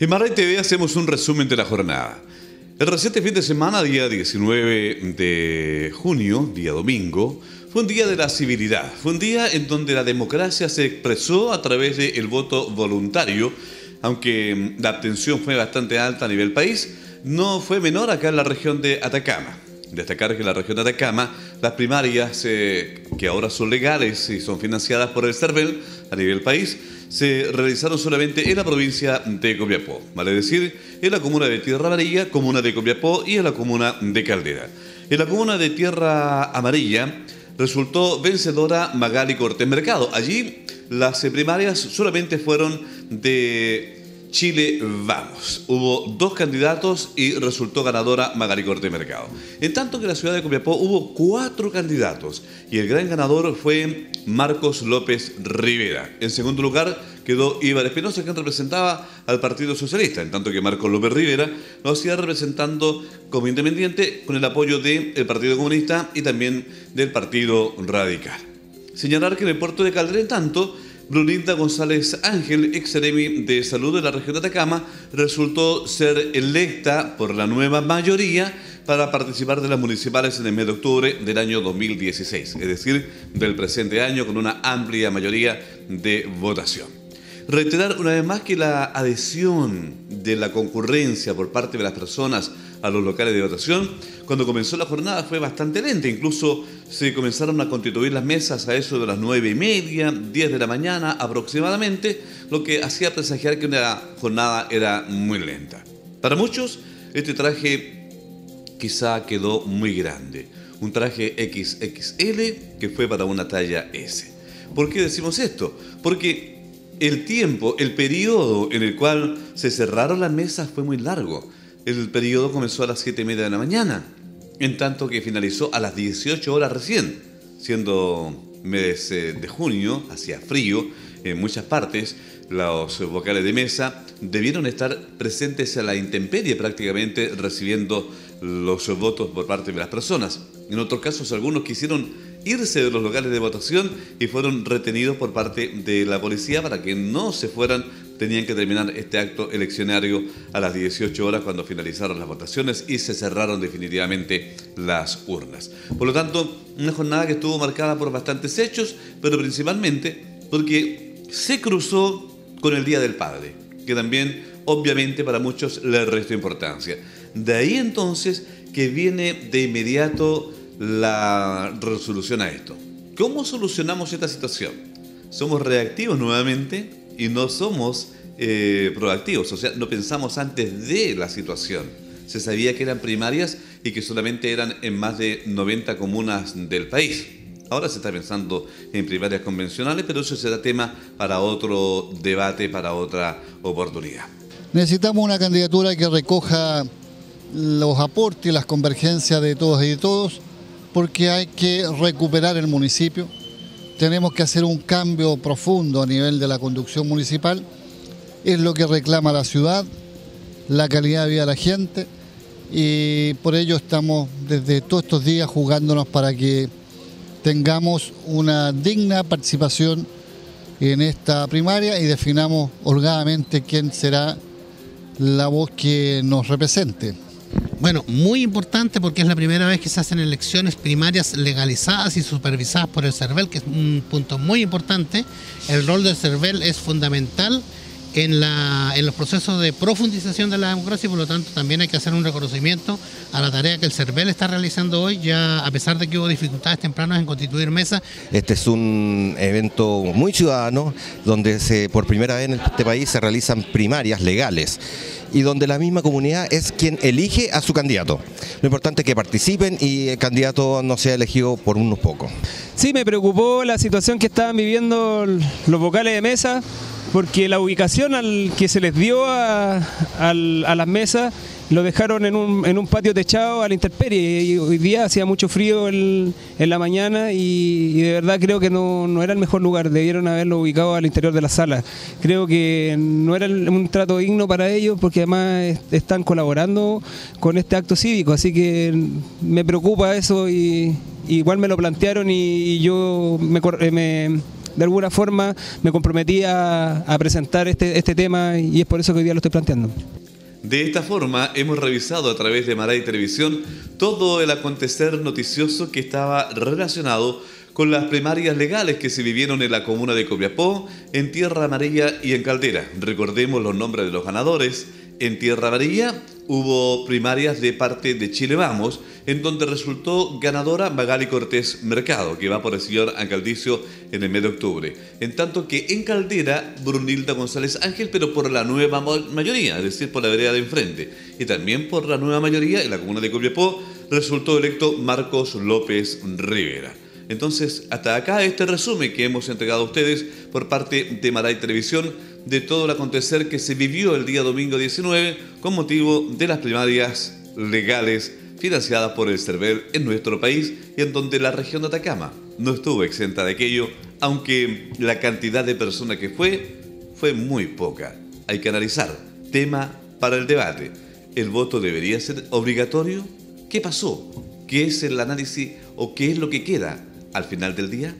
En Marray TV hacemos un resumen de la jornada. El reciente fin de semana, día 19 de junio, día domingo, fue un día de la civilidad. Fue un día en donde la democracia se expresó a través del voto voluntario, aunque la abstención fue bastante alta a nivel país, no fue menor acá en la región de Atacama. Destacar que en la región de Atacama las primarias, eh, que ahora son legales y son financiadas por el CERVEL a nivel país, se realizaron solamente en la provincia de Copiapó, vale decir, en la comuna de Tierra Amarilla, comuna de Copiapó y en la comuna de Caldera. En la comuna de Tierra Amarilla resultó vencedora Magali Cortés Mercado. Allí las primarias solamente fueron de Chile Vamos. Hubo dos candidatos y resultó ganadora Magali Corte Mercado. En tanto que en la ciudad de Copiapó hubo cuatro candidatos y el gran ganador fue Marcos López Rivera. En segundo lugar quedó Ibar Espinosa, quien representaba al Partido Socialista, en tanto que Marcos López Rivera lo hacía representando como independiente con el apoyo del Partido Comunista y también del Partido Radical. Señalar que en el puerto de Caldera, en tanto, Brunilda González Ángel, ex de salud de la región de Atacama, resultó ser electa por la nueva mayoría para participar de las municipales en el mes de octubre del año 2016, es decir, del presente año con una amplia mayoría de votación. Reiterar una vez más que la adhesión de la concurrencia por parte de las personas a los locales de votación, cuando comenzó la jornada fue bastante lenta, incluso se comenzaron a constituir las mesas a eso de las nueve y media, 10 de la mañana aproximadamente, lo que hacía presagiar que una jornada era muy lenta. Para muchos, este traje quizá quedó muy grande, un traje XXL que fue para una talla S. ¿Por qué decimos esto? Porque el tiempo, el periodo en el cual se cerraron las mesas fue muy largo. El periodo comenzó a las 7 y media de la mañana, en tanto que finalizó a las 18 horas recién, siendo mes eh, de junio, hacía frío en muchas partes, los vocales de mesa debieron estar presentes a la intemperie prácticamente recibiendo los votos por parte de las personas. En otros casos, algunos quisieron irse de los locales de votación y fueron retenidos por parte de la policía para que no se fueran tenían que terminar este acto eleccionario a las 18 horas cuando finalizaron las votaciones y se cerraron definitivamente las urnas. Por lo tanto, una jornada que estuvo marcada por bastantes hechos, pero principalmente porque se cruzó con el Día del Padre, que también obviamente para muchos le restó importancia. De ahí entonces que viene de inmediato la resolución a esto. ¿Cómo solucionamos esta situación? ¿Somos reactivos nuevamente? Y no somos eh, proactivos, o sea, no pensamos antes de la situación. Se sabía que eran primarias y que solamente eran en más de 90 comunas del país. Ahora se está pensando en primarias convencionales, pero eso será tema para otro debate, para otra oportunidad. Necesitamos una candidatura que recoja los aportes y las convergencias de todos y de todos, porque hay que recuperar el municipio, tenemos que hacer un cambio profundo a nivel de la conducción municipal. Es lo que reclama la ciudad, la calidad de vida de la gente y por ello estamos desde todos estos días jugándonos para que tengamos una digna participación en esta primaria y definamos holgadamente quién será la voz que nos represente. Bueno, muy importante porque es la primera vez que se hacen elecciones primarias legalizadas y supervisadas por el CERVEL, que es un punto muy importante. El rol del CERVEL es fundamental en, los procesos de profundización de la democracia y por lo tanto también hay que hacer un reconocimiento a la tarea que el CERVEL está realizando hoy, ya a pesar de que hubo dificultades tempranas en constituir mesa. Este es un evento muy ciudadano donde se, por primera vez en este país se realizan primarias legales y donde la misma comunidad es quien elige a su candidato. Lo importante es que participen y el candidato no sea elegido por unos pocos. Sí, me preocupó la situación que estaban viviendo los vocales de mesa, porque la ubicación al que se les dio a, a las mesas lo dejaron en un, en un patio techado a la intemperie y hoy día hacía mucho frío en la mañana y, de verdad creo que no, era el mejor lugar, debieron haberlo ubicado al interior de la sala. Creo que no era un trato digno para ellos porque además están colaborando con este acto cívico, así que me preocupa eso y igual me lo plantearon y, yo me, me de alguna forma me comprometí a, a presentar este, este tema y es por eso que hoy día lo estoy planteando. De esta forma, hemos revisado a través de Maray Televisión todo el acontecer noticioso que estaba relacionado con las primarias legales que se vivieron en la comuna de Copiapó, en Tierra Amarilla y en Caldera. Recordemos los nombres de los ganadores. En Tierra Amarilla hubo primarias de parte de Chile Vamos, en donde resultó ganadora Magali Cortés Mercado, que va por el señor alcaldicio en el mes de octubre. En tanto que en Caldera, Brunilda González Ángel, pero por la nueva mayoría, es decir, por la vereda de enfrente. Y también por la nueva mayoría, en la comuna de Copiapó, resultó electo Marcos López Rivera. Entonces, hasta acá este resumen que hemos entregado a ustedes por parte de Maray Televisión de todo el acontecer que se vivió el día domingo 19 con motivo de las primarias legales financiadas por el CERVEL en nuestro país y en donde la región de Atacama no estuvo exenta de aquello, aunque la cantidad de personas que fue fue muy poca. Hay que analizar. Tema para el debate. ¿El voto debería ser obligatorio? ¿Qué pasó? ¿Qué es el análisis o qué es lo que queda al final del día?